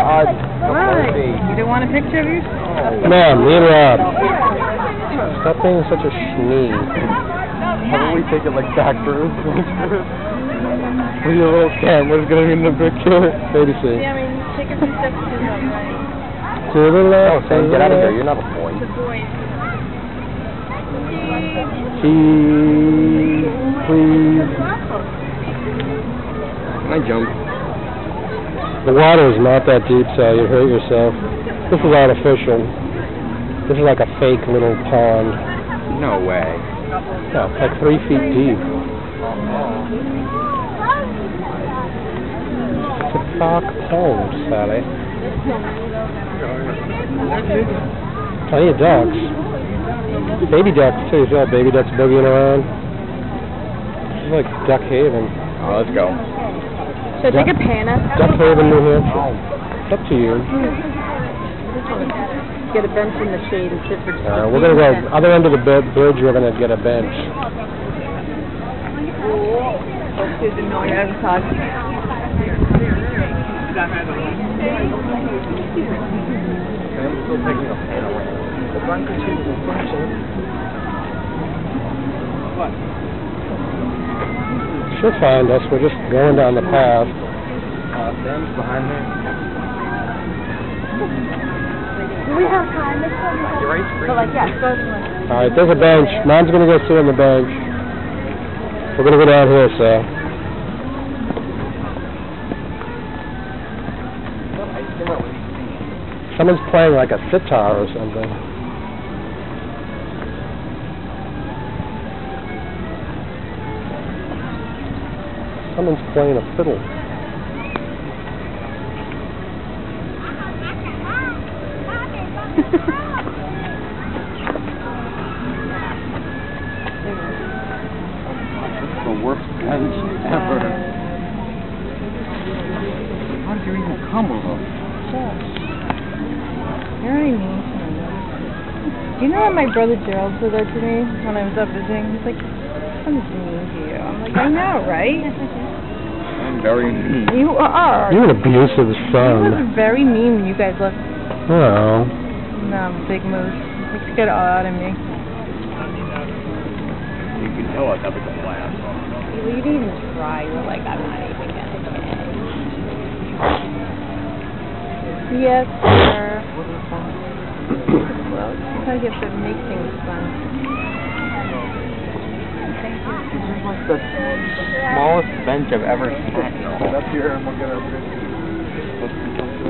God. Why? You don't want a picture of yourself? Come on, me and Rob. Stop being such a schnee. How about we take it like back room? With your little camera's gonna be in the picture. Baby C. Yeah, I mean, take a few steps to the right. To the Oh, left. Sam, to get out of here. You're not a boy. The boys. Cheese, please. Can I jump? The water is not that deep, so you hurt yourself. This is artificial. This is like a fake little pond. No way. No, it's like three feet deep. It's a dark pond, Sally. Plenty of ducks. Baby ducks too. See all baby ducks boogieing around? This is like Duck Haven. Oh, let's go. Should I take a pan up? Duck Haven, New Hampshire. It's up to you. Get a bench in the shade and sit for just Uh, we're gonna go other end of the bridge. We're gonna get a bench. Sam's She'll find us. We're just going down the path. Uh, Sam's behind there. Do we have time? This one is Your ice cream. Like, yeah, both of. All right, there's a bench. Mom's gonna go sit on the bench. We're gonna go down here, so. Someone's playing like a sitar or something. Someone's playing a fiddle. the worst bench ever. How did you even come with them? Very mean to. You know what my brother Gerald said that to me when I was up visiting? He's like, I'm just mean to you. I'm like, I know, right? I'm very mean. You are. You're an abusive son. You was very mean when you guys left. Oh. No, I'm a big moose. It scared the all out of me. You can tell us having a blast. You didn't even try. You were like, I'm not even gonna get Yes, sir. well, sometimes you have to make things fun. This is like the smallest bench I've ever sat on. Up here and we'll get our